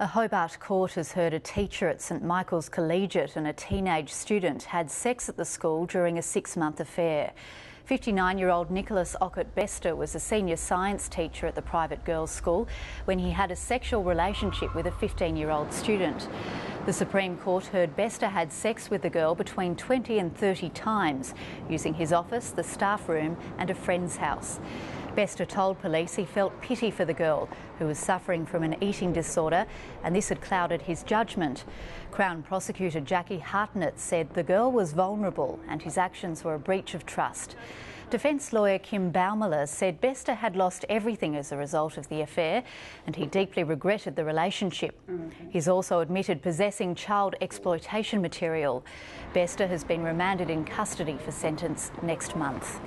A Hobart court has heard a teacher at St Michael's Collegiate and a teenage student had sex at the school during a six month affair. 59 year old Nicholas Ockert Bester was a senior science teacher at the private girls' school when he had a sexual relationship with a 15 year old student. The Supreme Court heard Bester had sex with the girl between 20 and 30 times, using his office, the staff room, and a friend's house. Bester told police he felt pity for the girl, who was suffering from an eating disorder, and this had clouded his judgment. Crown Prosecutor Jackie Hartnett said the girl was vulnerable and his actions were a breach of trust. Defence lawyer Kim Baumler said Bester had lost everything as a result of the affair and he deeply regretted the relationship. He's also admitted possessing child exploitation material. Bester has been remanded in custody for sentence next month.